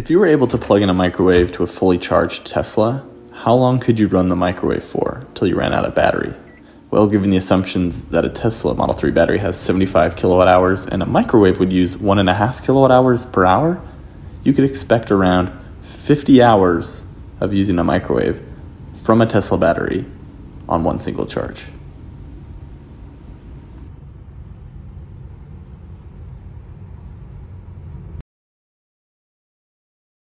If you were able to plug in a microwave to a fully charged Tesla, how long could you run the microwave for till you ran out of battery? Well, given the assumptions that a Tesla Model 3 battery has 75 kilowatt hours and a microwave would use 1.5 kilowatt hours per hour, you could expect around 50 hours of using a microwave from a Tesla battery on one single charge.